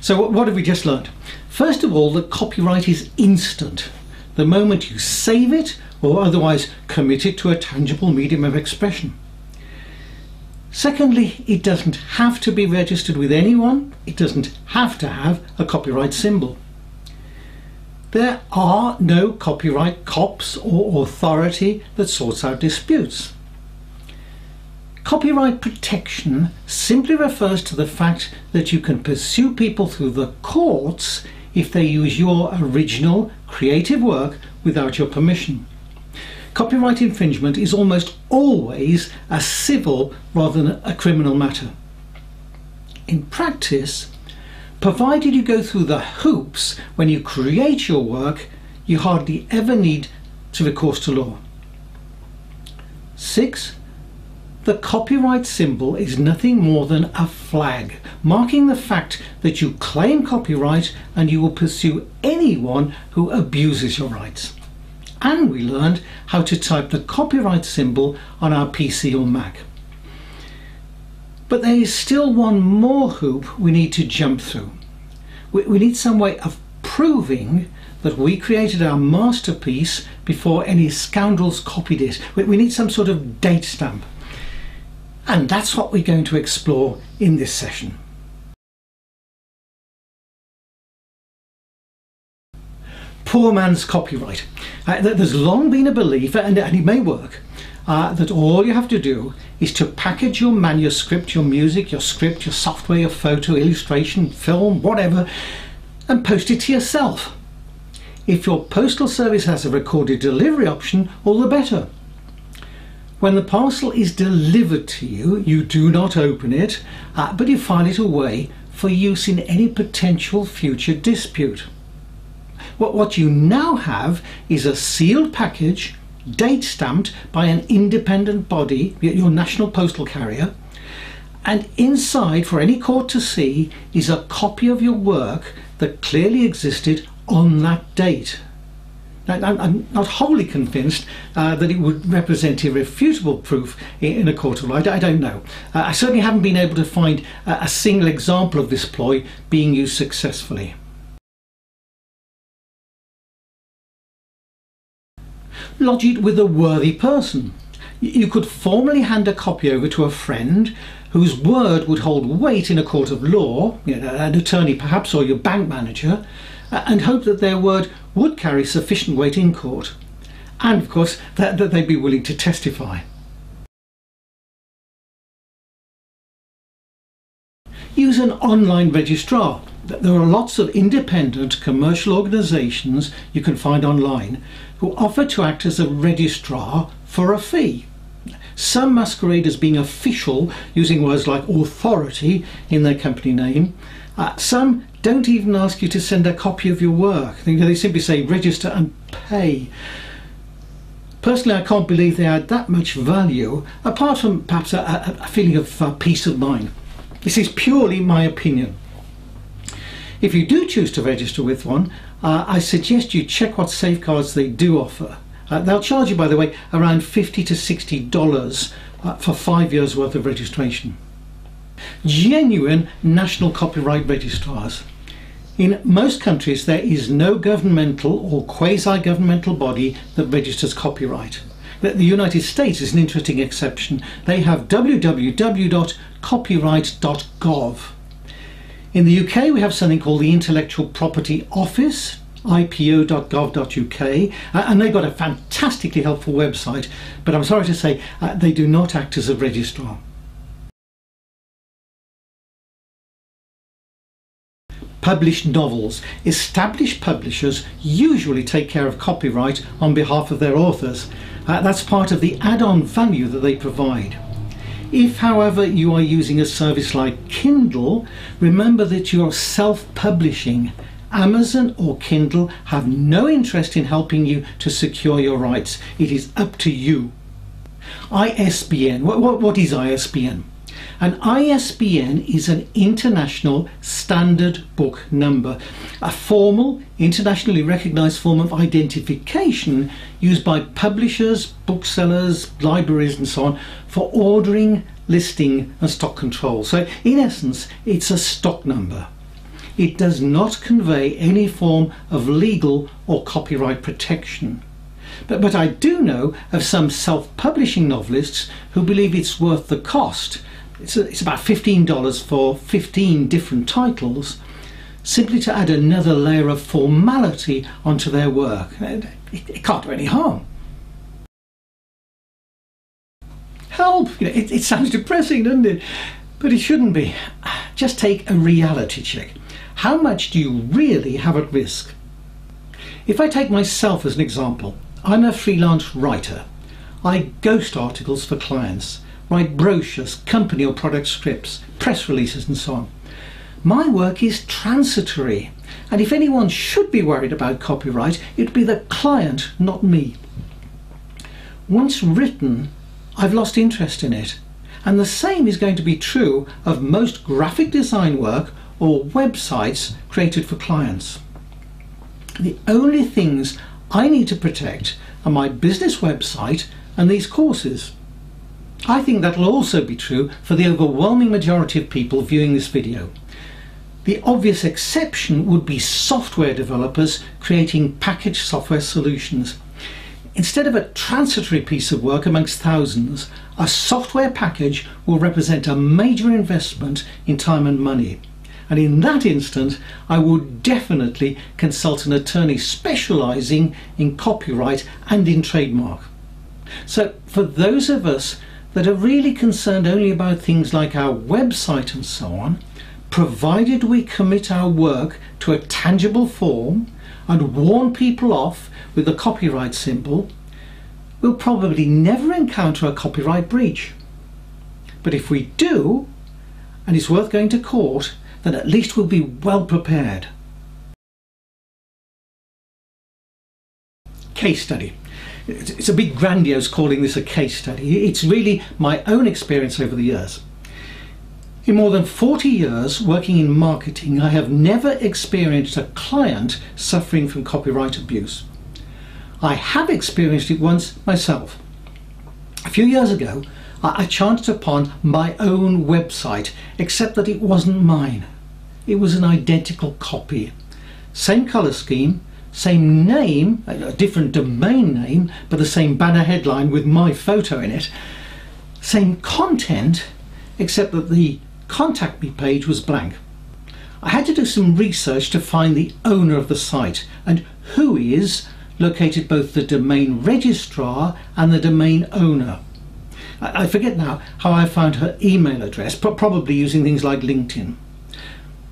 So what, have we just learned? First of all, that copyright is instant. The moment you save it or otherwise commit it to a tangible medium of expression. Secondly, it doesn't have to be registered with anyone. It doesn't have to have a copyright symbol. There are no copyright cops or authority that sorts out disputes. Copyright protection simply refers to the fact that you can pursue people through the courts if they use your original creative work without your permission. Copyright infringement is almost always a civil rather than a criminal matter. In practice, provided you go through the hoops when you create your work, you hardly ever need to recourse to law. 6. The copyright symbol is nothing more than a flag, marking the fact that you claim copyright and you will pursue anyone who abuses your rights and we learned how to type the copyright symbol on our PC or Mac. But there is still one more hoop we need to jump through. We, we need some way of proving that we created our masterpiece before any scoundrels copied it. We, we need some sort of date stamp. And that's what we're going to explore in this session. poor man's copyright. Uh, there's long been a belief, and, and it may work, uh, that all you have to do is to package your manuscript, your music, your script, your software, your photo, illustration, film, whatever, and post it to yourself. If your postal service has a recorded delivery option, all the better. When the parcel is delivered to you, you do not open it, uh, but you file it away for use in any potential future dispute. What, what you now have is a sealed package, date stamped by an independent body, your national postal carrier, and inside, for any court to see, is a copy of your work that clearly existed on that date. I'm not wholly convinced uh, that it would represent irrefutable proof in a court of law. I don't know. Uh, I certainly haven't been able to find a single example of this ploy being used successfully. lodge it with a worthy person. You could formally hand a copy over to a friend whose word would hold weight in a court of law, you know, an attorney perhaps or your bank manager, and hope that their word would carry sufficient weight in court. And of course, that, that they'd be willing to testify. Use an online registrar. There are lots of independent commercial organisations you can find online who offer to act as a registrar for a fee. Some masquerade as being official, using words like authority in their company name. Uh, some don't even ask you to send a copy of your work. They simply say register and pay. Personally, I can't believe they add that much value, apart from perhaps a, a feeling of uh, peace of mind. This is purely my opinion. If you do choose to register with one, uh, I suggest you check what safeguards they do offer. Uh, they'll charge you, by the way, around 50 to 60 dollars uh, for five years worth of registration. Genuine national copyright registrars. In most countries, there is no governmental or quasi-governmental body that registers copyright. The United States is an interesting exception. They have www.copyright.gov. In the UK, we have something called the Intellectual Property Office, ipo.gov.uk, uh, and they've got a fantastically helpful website, but I'm sorry to say uh, they do not act as a registrar. Published novels. Established publishers usually take care of copyright on behalf of their authors. Uh, that's part of the add-on value that they provide. If, however, you are using a service like Kindle, remember that you are self-publishing. Amazon or Kindle have no interest in helping you to secure your rights. It is up to you. ISBN. What, what, what is ISBN? An ISBN is an international standard book number, a formal, internationally recognized form of identification used by publishers, booksellers, libraries, and so on for ordering, listing, and stock control. So, in essence, it's a stock number. it does not convey any form of legal or copyright protection. But, but I do know of some self-publishing novelists who believe it's worth the cost. It's, a, it's about $15 for 15 different titles, simply to add another layer of formality onto their work. Uh, it, it can't do any harm. Help! You know, it, it sounds depressing, doesn't it? But it shouldn't be. Just take a reality check. How much do you really have at risk? If I take myself as an example, I'm a freelance writer. I ghost articles for clients, write brochures, company or product scripts, press releases and so on. My work is transitory and if anyone should be worried about copyright, it would be the client, not me. Once written, I've lost interest in it. And the same is going to be true of most graphic design work or websites created for clients. The only things I need to protect are my business website and these courses. I think that will also be true for the overwhelming majority of people viewing this video. The obvious exception would be software developers creating packaged software solutions. Instead of a transitory piece of work amongst thousands, a software package will represent a major investment in time and money. And in that instance, I would definitely consult an attorney specialising in copyright and in trademark. So for those of us that are really concerned only about things like our website and so on, provided we commit our work to a tangible form and warn people off with the copyright symbol, we'll probably never encounter a copyright breach. But if we do, and it's worth going to court, then at least we'll be well prepared. Case study. It's a bit grandiose calling this a case study. It's really my own experience over the years. In more than 40 years working in marketing, I have never experienced a client suffering from copyright abuse. I have experienced it once myself. A few years ago, I chanced upon my own website, except that it wasn't mine. It was an identical copy. Same colour scheme, same name, a different domain name, but the same banner headline with my photo in it. Same content, except that the contact me page was blank. I had to do some research to find the owner of the site and Whois located both the domain registrar and the domain owner. I forget now how I found her email address, probably using things like LinkedIn.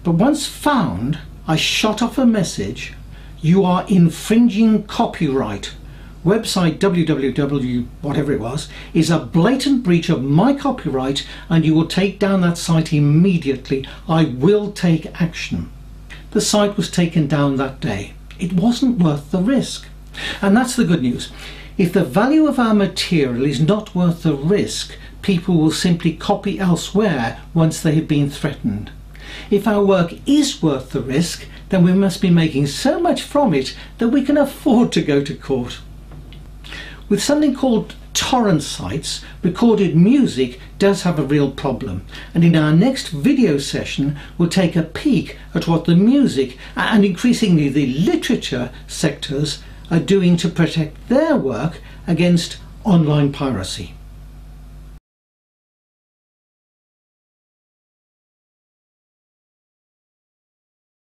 But once found, I shot off a message, you are infringing copyright. Website www, whatever it was, is a blatant breach of my copyright and you will take down that site immediately. I will take action. The site was taken down that day. It wasn't worth the risk. And that's the good news. If the value of our material is not worth the risk, people will simply copy elsewhere once they have been threatened. If our work is worth the risk, then we must be making so much from it that we can afford to go to court. With something called torrent sites, recorded music does have a real problem. And in our next video session, we'll take a peek at what the music and increasingly the literature sectors are doing to protect their work against online piracy.